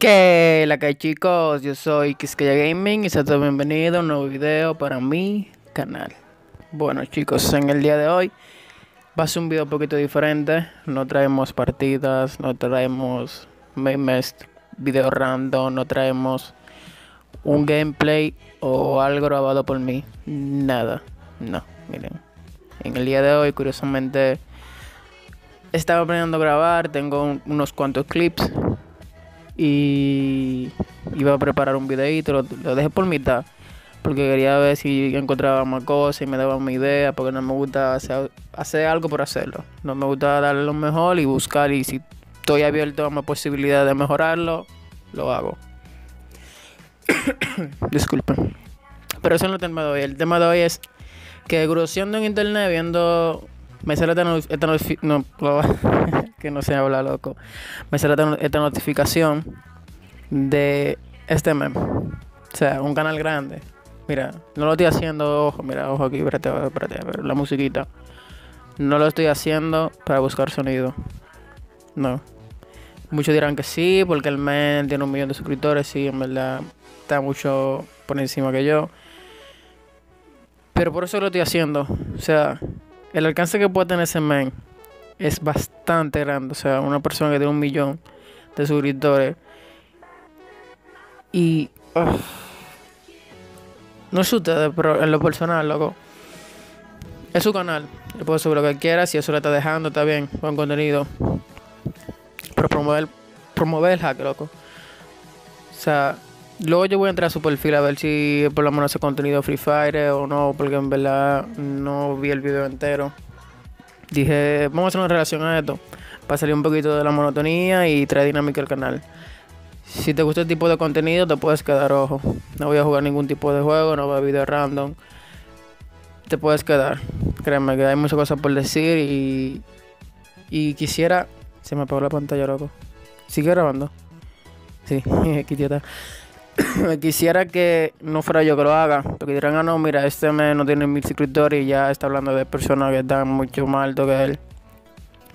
Que la que chicos, yo soy Quisqueya Gaming y sean todos bienvenidos a un nuevo video para mi canal. Bueno chicos, en el día de hoy va a ser un video un poquito diferente. No traemos partidas, no traemos memes, video random, no traemos un gameplay o algo grabado por mí. Nada, no, miren. En el día de hoy, curiosamente, estaba planeando grabar, tengo un- unos cuantos clips y iba a preparar un videito, lo, lo dejé por mitad porque quería ver si encontraba más cosas y me daba una idea, porque no me gusta hacer, algo por hacerlo. No me gusta darle lo mejor y buscar y si estoy abierto a más posibilidad de mejorarlo, lo hago. Disculpen. Pero eso no es el tema de hoy. El tema de hoy es que gruseando en internet viendo me sale esta, no- no, que no se habla loco. Me sale esta, notificación de este meme. O sea, un canal grande. Mira, no lo estoy haciendo, ojo, mira, ojo aquí, espérate, espérate, ver, la musiquita. No lo estoy haciendo para buscar sonido. No. Muchos dirán que sí, porque el men tiene un millón de suscriptores, sí, en verdad está mucho por encima que yo. Pero por eso lo estoy haciendo. O sea, el alcance que puede tener ese men es bastante grande. O sea, una persona que tiene un millón de suscriptores. Y. no es ustedes, pero en lo personal, loco. Es su canal. Le puede subir lo que quiera. Si eso le está dejando, está bien. Buen contenido. Pero promover, promover el hack, loco. O sea, luego yo voy a entrar a su perfil a ver si por lo menos hace contenido Free Fire o no, porque en verdad no vi el video entero. Dije, vamos a hacer una relación a esto, para salir un poquito de la monotonía y traer dinámica al canal. Si te gusta el tipo de contenido, te puedes quedar ojo. No voy a jugar ningún tipo de juego, no voy a video random. Te puedes quedar. Créeme que hay muchas cosas por decir y. Y quisiera. Se me apagó la pantalla, loco. ¿Sigue grabando? Sí, qué. Quisiera que no fuera yo que lo haga. Porque dirán, ah, no, mira, este mes no tiene mil suscriptores y ya está hablando de personas que están mucho más alto que él.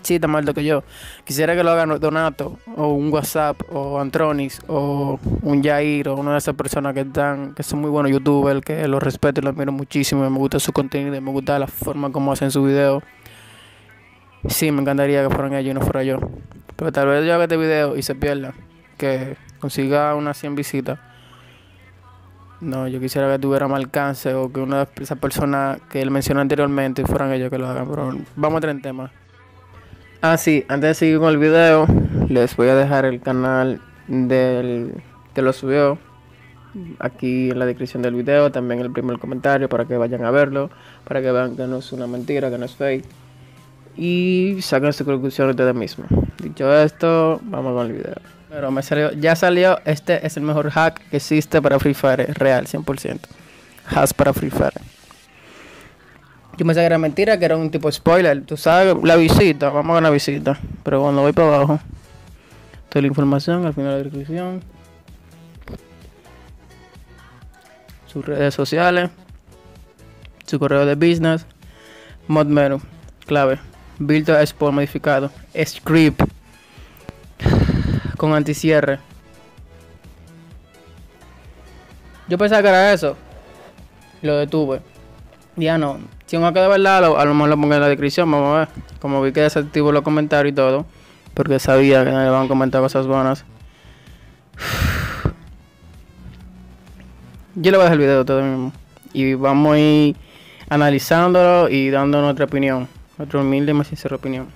Sí, está más alto que yo. Quisiera que lo haga Donato, o un WhatsApp, o Antronis, o un Jair, o una de esas personas que están, que son muy buenos youtubers, que los respeto y los admiro muchísimo, me gusta su contenido, me gusta la forma como hacen su video. Sí, me encantaría que fueran ellos y no fuera yo. Pero tal vez yo haga este video y se pierda. Que consiga unas 100 visitas. No, yo quisiera que tuviera más alcance o que una de esas personas que él mencionó anteriormente fueran ellos que lo hagan. Pero vamos a entrar en tema. Ah, sí, antes de seguir con el video, les voy a dejar el canal del que lo subió aquí en la descripción del video, también el primer comentario para que vayan a verlo, para que vean que no es una mentira, que no es fake y saquen su conclusión ustedes mismos. Dicho esto, vamos con el video. Pero me salió, ya salió, este es el mejor hack que existe para Free Fire, real, 100%. Hacks para Free Fire. Yo pensaba que era mentira, que era un tipo spoiler. Tú sabes, la visita, vamos a la visita. Pero cuando voy para abajo, toda la información al final de la descripción. Sus redes sociales, su correo de business, mod menu, clave, Virtual Export modificado, script con anticierre. Yo pensaba que era eso. Lo detuve. Ya no. Si uno queda verdad, lo- a lo mejor lo pongo en la descripción. Vamos a ver. Como vi que desactivo los comentarios y todo. Porque sabía que no le van a comentar cosas buenas. Yo le voy a dejar el video todo mismo. Y vamos a ir analizándolo y dando nuestra opinión. Nuestra humilde y más sincera opinión.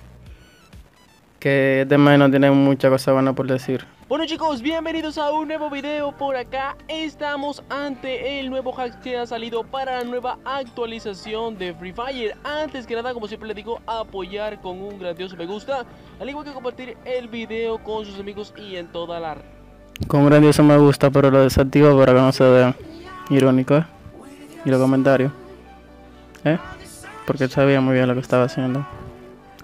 Que este mes no tiene muchas cosas buenas por decir. Bueno chicos, bienvenidos a un nuevo video por acá Estamos ante el nuevo hack que ha salido para la nueva actualización de Free Fire Antes que nada, como siempre les digo, apoyar con un grandioso me gusta Al igual que compartir el video con sus amigos y en toda la... Con un grandioso me gusta, pero lo desactivo para que no se vea. Irónico, ¿eh? Y los comentarios. ¿Eh? Porque sabía muy bien lo que estaba haciendo.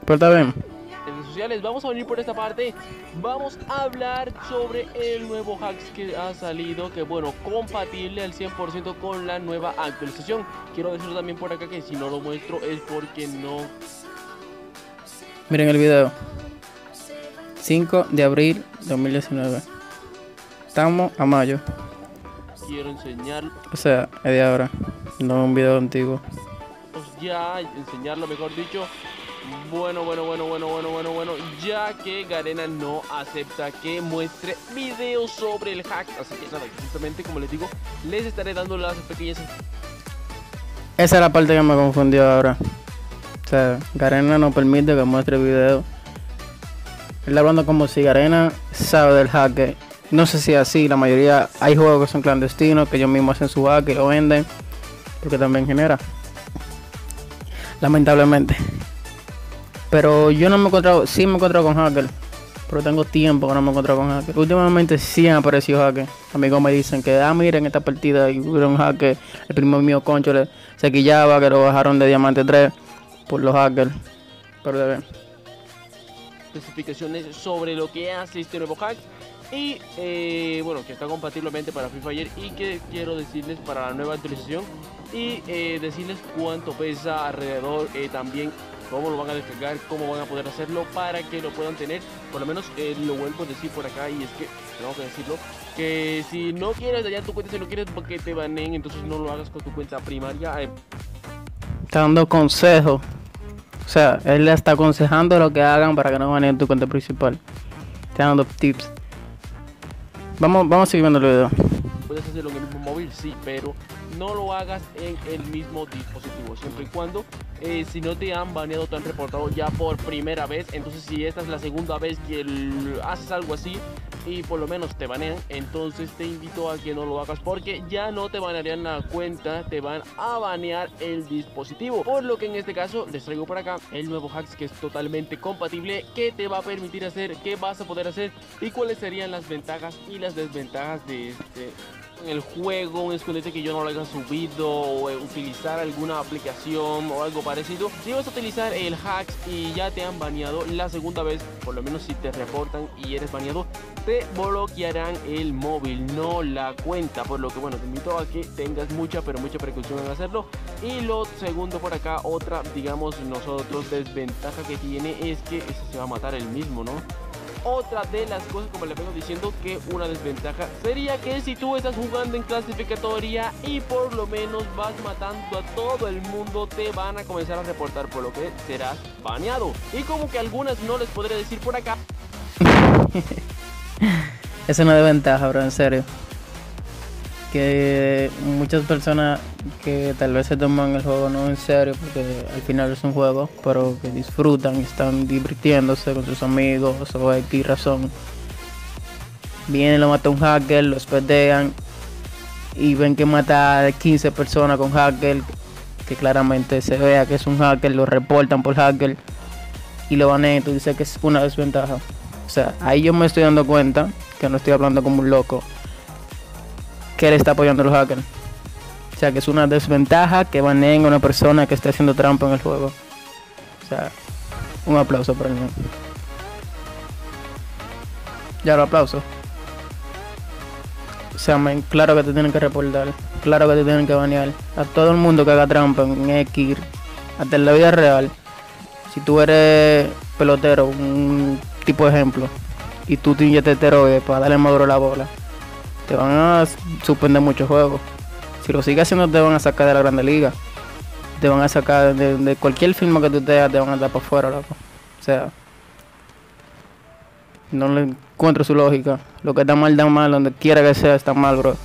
Pero está bien. Sociales. Vamos a venir por esta parte. Vamos a hablar sobre el nuevo hacks que ha salido. Que bueno, compatible al 100% con la nueva actualización. Quiero decirlo también por acá que si no lo muestro es porque no... Miren el video. 5 de abril 2019. Estamos a mayo. Quiero enseñarlo. O sea, es de ahora. No un video antiguo. Pues ya, enseñarlo mejor dicho. Bueno, bueno, bueno, bueno, bueno, bueno, bueno. Ya que Garena no acepta que muestre videos sobre el hack. Así que nada, simplemente como les digo, les estaré dando las pequeñas. Esa es la parte que me confundió ahora. O sea, Garena no permite que muestre videos. Él hablando como si Garena sabe del hack. No sé si así, la mayoría hay juegos que son clandestinos, que ellos mismos hacen su hack y lo venden. Porque también genera. Lamentablemente. Pero yo no me he encontrado, sí me he encontrado con hacker. Pero tengo tiempo que no me he encontrado con hacker. Últimamente sí han aparecido hacker. Amigos me dicen que, ah, miren esta partida un hacker. El primo mío, Concho, le, se quillaba que lo bajaron de Diamante 3 por los hackers. Pero de. Especificaciones sobre lo que hace este nuevo hack. Y eh, bueno, que está compatiblemente para Free Fire y que quiero decirles para la nueva actualización y eh, decirles cuánto pesa alrededor, eh, también cómo lo van a descargar, cómo van a poder hacerlo para que lo puedan tener. Por lo menos eh, lo vuelvo a decir por acá y es que tengo que decirlo que si no quieres dañar tu cuenta, si no quieres que te baneen, entonces no lo hagas con tu cuenta primaria. Eh, Está dando consejos. O sea, él le está aconsejando lo que hagan para que no baneen tu cuenta principal. Está dando tips. Vamos, vamos a seguir viendo el video. puedes hacerlo en el mismo móvil, sí, pero no lo hagas en el mismo dispositivo, siempre y cuando eh, si no te han baneado, te han reportado ya por primera vez, entonces si esta es la segunda vez que haces algo así y por lo menos te banean, entonces te invito a que no lo hagas porque ya no te banearían la cuenta, te van a banear el dispositivo. Por lo que en este caso les traigo por acá el nuevo hacks que es totalmente compatible, que te va a permitir hacer, qué vas a poder hacer y cuáles serían las ventajas y las desventajas de este en el juego, un escondite que yo no lo haya subido o eh, utilizar alguna aplicación o algo parecido. Si vas a utilizar el hacks y ya te han baneado la segunda vez, por lo menos si te reportan y eres baneado, te bloquearán el móvil, no la cuenta. Por lo que bueno, te invito a que tengas mucha pero mucha precaución en hacerlo. Y lo segundo por acá, otra digamos nosotros desventaja que tiene es que ese se va a matar el mismo, ¿no? Otra de las cosas, como le vengo diciendo, que una desventaja sería que si tú estás jugando en clasificatoria y por lo menos vas matando a todo el mundo, te van a comenzar a reportar, por lo que serás baneado. Y como que algunas no les podré decir por acá. Es una desventaja, bro, en serio. Que muchas personas que tal vez se toman el juego no en serio, porque al final es un juego, pero que disfrutan están divirtiéndose con sus amigos o X razón. Vienen, lo mata un hacker, lo espedean y ven que mata a 15 personas con hacker, que claramente se vea que es un hacker, lo reportan por hacker y lo banean. Tú dices que es una desventaja. O sea, ahí yo me estoy dando cuenta que no estoy hablando como un loco. Que él está apoyando a los hackers. O sea, que es una desventaja que baneen a una persona que esté haciendo trampa en el juego. O sea, un aplauso para él. Ya lo aplauso. O sea, men, claro que te tienen que reportar. Claro que te tienen que banear. A todo el mundo que haga trampa en X, hasta en la vida real. Si tú eres pelotero, un tipo de ejemplo, y tú te inyectas esteroides para darle maduro la bola, te van a suspender muchos juegos. Si lo sigues haciendo, te van a sacar de la Grande Liga. Te van a sacar de, cualquier firma que tú tengas, te van a dar para afuera, loco. O sea, no le encuentro su lógica. Lo que está mal, da mal. Donde quiera que sea, está mal, bro.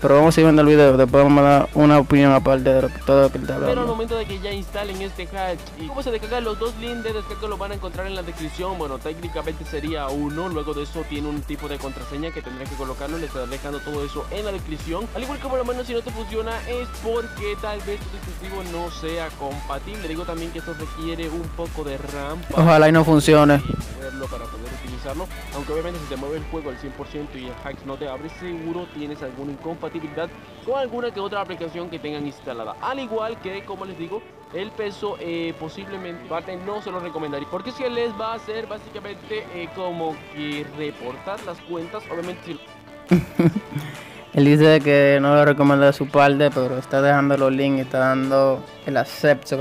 Pero vamos a ir viendo el video. Después vamos a dar una opinión aparte de lo que- todo lo que él está Pero al hablando. momento de que ya instalen este hack y cómo se descarga los dos links de descarga lo van a encontrar en la descripción. Bueno, técnicamente sería uno. Luego de eso tiene un tipo de contraseña que tendrás que colocarlo. Le estaré dejando todo eso en la descripción. Al igual que por lo menos si no te funciona es porque tal vez tu dispositivo no sea compatible. Digo también que esto requiere un poco de RAM Ojalá y no funcione. para poder utilizarlo. Aunque obviamente si te mueve el juego al 100% y el hack no te abre, seguro tienes alguna incompatibilidad compatibilidad con alguna que otra aplicación que tengan instalada. Al igual que, como les digo, el peso eh, posiblemente parte no se lo recomendaría porque si les va a hacer básicamente eh, como que reportar las cuentas obviamente él dice que no lo recomienda de su parte pero está dejando los links está dando el acceso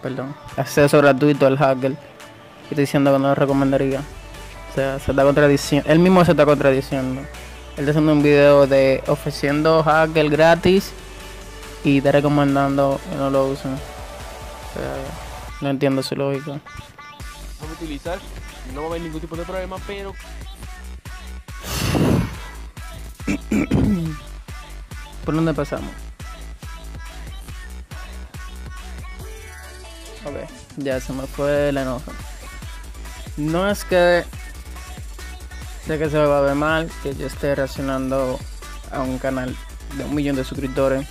perdón acceso gratuito al hacker. Y está diciendo que no lo recomendaría. O sea se está contradiciendo él mismo se está contradiciendo él está haciendo un video de ofreciendo hacker gratis y está recomendando que no lo usen no entiendo su lógica. Vamos a utilizar, no va a haber ningún tipo de problema, pero... ¿Por dónde pasamos? Ok, ya se me fue la enojo. No es que sé que se me va a ver mal que yo esté reaccionando a un canal de un millón de suscriptores.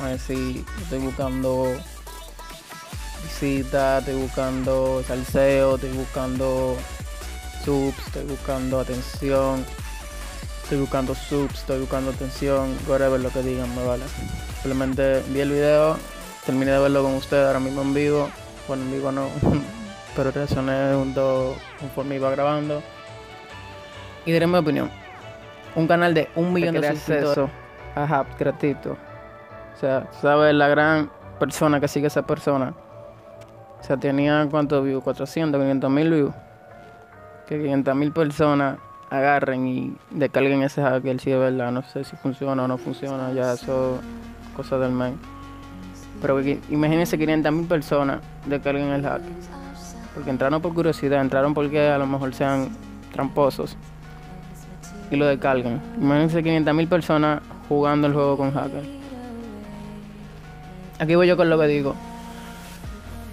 A ver si estoy buscando visita, estoy buscando salseo, estoy buscando subs, estoy buscando atención, estoy buscando subs, estoy buscando atención, whatever lo que digan, me vale. Simplemente vi el video, terminé de verlo con ustedes ahora mismo en vivo, bueno en vivo no, pero reaccioné junto conforme iba grabando. Y diré mi opinión. Un canal de un millón de acceso a Hub gratuito. O sea, sabes la gran persona que sigue esa persona o sea, tenía cuántos views, 400, 500 mil views. Que 500 mil personas agarren y descarguen ese hacker, si es verdad. No sé si funciona o no funciona, ya eso es cosa del main. Pero imagínense 500 mil personas descarguen el hack. Porque entraron por curiosidad, entraron porque a lo mejor sean tramposos. Y lo descargan. Imagínense 500 mil personas jugando el juego con hacker. Aquí voy yo con lo que digo.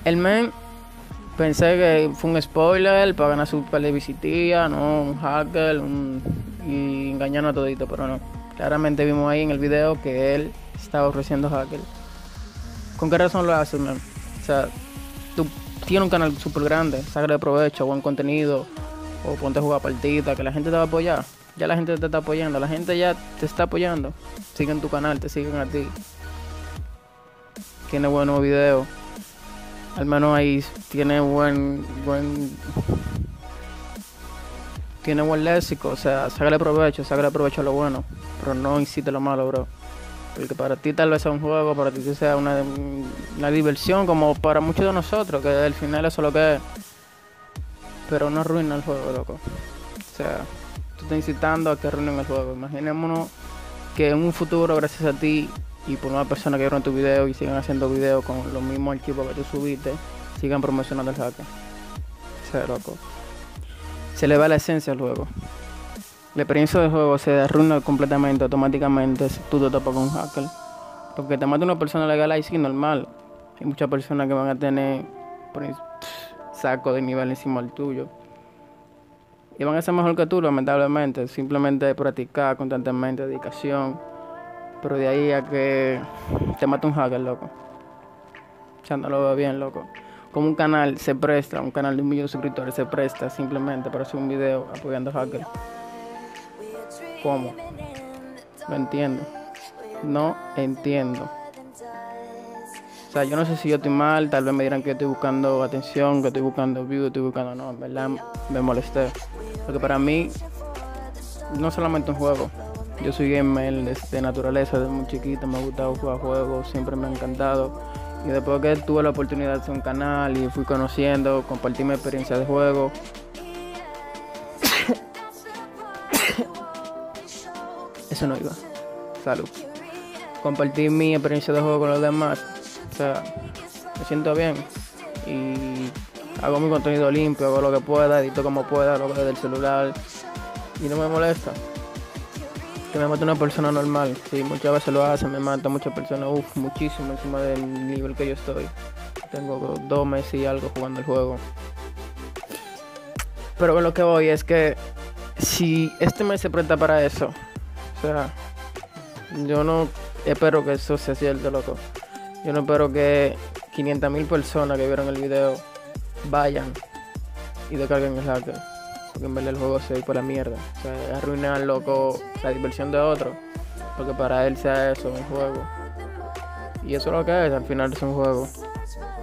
El men pensé que fue un spoiler para ganar su visitía, no un hacker, un, y engañarnos a todito, pero no. Claramente vimos ahí en el video que él estaba ofreciendo hacker. ¿Con qué razón lo haces, man? O sea, tú tienes un canal súper grande, saca de provecho, buen contenido, o ponte a jugar partidas, que la gente te va a apoyar. Ya la gente te está apoyando, la gente ya te está apoyando. Siguen tu canal, te siguen a ti. Tiene buenos videos al menos ahí tiene buen buen tiene buen léxico, o sea, sácale provecho, sácale provecho a lo bueno, pero no incite lo malo, bro. Porque para ti tal vez sea un juego, para ti sea una, una diversión, como para muchos de nosotros, que al final eso es lo que es. Pero no arruina el juego, loco. O sea, tú estás incitando a que arruinen el juego. Imaginémonos que en un futuro, gracias a ti, y por una persona que vieron tu video y sigan haciendo videos con los mismos archivos que tú subiste, sigan promocionando el hacker. Se loco. Se le va la esencia al juego. La experiencia del juego se arruina completamente, automáticamente, si tú te topas con un hacker. Porque te mata una persona legal ahí sí normal. Hay muchas personas que van a tener por saco de nivel encima del tuyo. Y van a ser mejor que tú, lamentablemente. Simplemente practicar constantemente, dedicación pero de ahí a que te mate un hacker, loco. O sea, no lo veo bien, loco. Como un canal se presta, un canal de un millón de suscriptores se presta simplemente para hacer un video apoyando hackers. ¿Cómo? No entiendo. No entiendo. O sea, yo no sé si yo estoy mal, tal vez me dirán que estoy buscando atención, que estoy buscando views, estoy buscando... No, en verdad me molesté. Porque para mí, no solamente un juego, yo soy gamer de, naturaleza, desde muy chiquito me ha gustado jugar juegos, siempre me ha encantado. Y después que tuve la oportunidad de hacer un canal y fui conociendo, compartir mi experiencia de juego. Eso no iba. Salud. Compartir mi experiencia de juego con los demás. O sea, me siento bien. Y hago mi contenido limpio, hago lo que pueda, edito como pueda, lo que desde el celular. Y no me molesta que me mate una persona normal. Sí, muchas veces lo hace, me mata muchas personas, uff, muchísimo encima del nivel que yo estoy. Tengo dos meses y algo jugando el juego. Pero con lo que voy es que si este mes se presta para eso, o sea, yo no espero que eso sea cierto, loco. Yo no espero que 500.000 personas que vieron el video vayan y descarguen el hacker porque en verdad el juego se por la mierda. O sea, arruinar loco la diversión de otro. Porque para él sea eso, un juego. Y eso es lo que es, al final es un juego.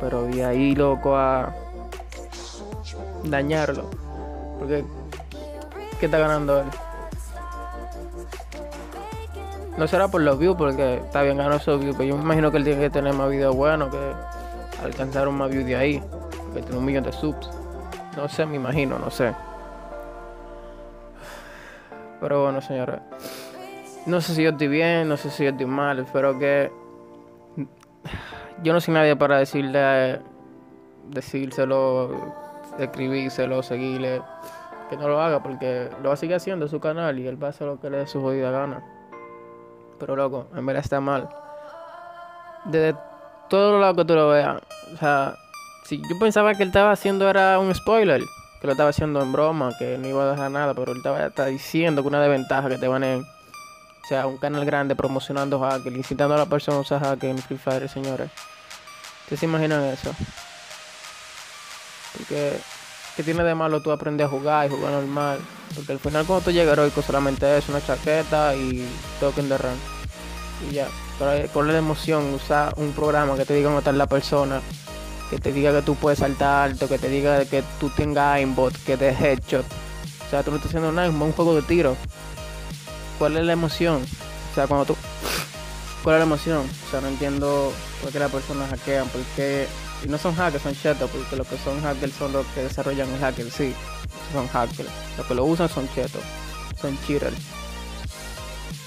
Pero de ahí, loco, a dañarlo. Porque, ¿qué está ganando él? No será por los views, porque está bien ganando esos views, pero yo me imagino que él tiene que tener más videos buenos que alcanzar un más views de ahí. Que tiene un millón de subs. No sé, me imagino, no sé. Pero bueno, señores. No sé si yo estoy bien, no sé si yo estoy mal. Espero que. Yo no soy nadie para decirle. Decírselo, escribírselo, seguirle. Que no lo haga porque lo va a seguir haciendo en su canal y él va a hacer lo que le dé su jodida gana. Pero loco, en verdad está mal. Desde todos los lados que tú lo veas. O sea, si yo pensaba que él estaba haciendo era un spoiler que lo estaba haciendo en broma, que no iba a dejar nada, pero él estaba, diciendo que una desventaja que te van en. O sea, un canal grande promocionando hacker, incitando a la persona a usar hacker en Free Fire, señores. ¿Ustedes se imaginan eso? Porque, ¿qué tiene de malo tú aprender a jugar y jugar normal? Porque al final, cuando tú llegas heroico, solamente es una chaqueta y token de RAM. Y ya. Pero con la emoción, usar un programa que te diga está la persona que te diga que tú puedes saltar alto, que te diga que tú tengas aimbot, que te headshot. O sea, tú no estás haciendo nada, es un juego de tiro. ¿Cuál es la emoción? O sea, cuando tú... ¿Cuál es la emoción? O sea, no entiendo por qué las personas hackean, porque... Y no son hackers, son chetos, porque los que son hackers son los que desarrollan el hacker, sí. Son hackers. Los que lo usan son chetos, son cheaters.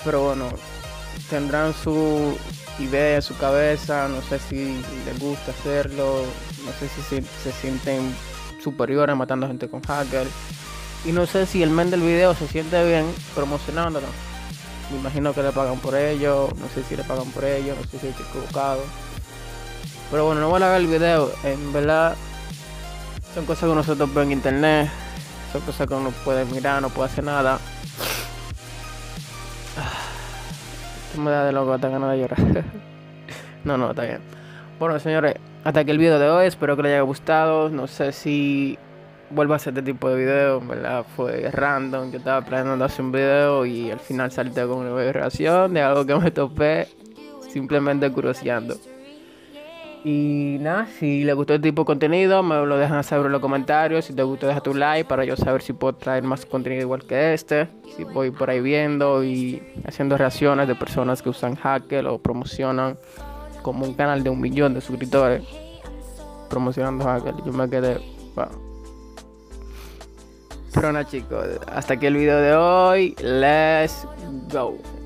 Pero bueno, tendrán su idea en su cabeza, no sé si les gusta hacerlo, no sé si se, sienten superiores matando gente con hacker. Y no sé si el men del video se siente bien promocionándolo. Me imagino que le pagan por ello, no sé si le pagan por ello, no sé si estoy equivocado. Pero bueno, no voy a ver el video, en verdad son cosas que nosotros vemos en internet, son cosas que uno puede mirar, no puede hacer nada. Me da de loco, tengo ganas de llorar. no, no, está bien. Bueno, señores, hasta aquí el video de hoy. Espero que les haya gustado. No sé si vuelvo a hacer este tipo de video. verdad, fue random. Yo estaba planeando hacer un video y al final salí con una reacción de algo que me topé simplemente curioseando. Y nada, si les gustó este tipo de contenido, me lo dejan saber en los comentarios. Si te gustó, deja tu like para yo saber si puedo traer más contenido igual que este. Si voy por ahí viendo y haciendo reacciones de personas que usan Hacker o promocionan como un canal de un millón de suscriptores promocionando Hacker. Yo me quedé. Wow. Pero nada, chicos, hasta aquí el video de hoy. Let's go.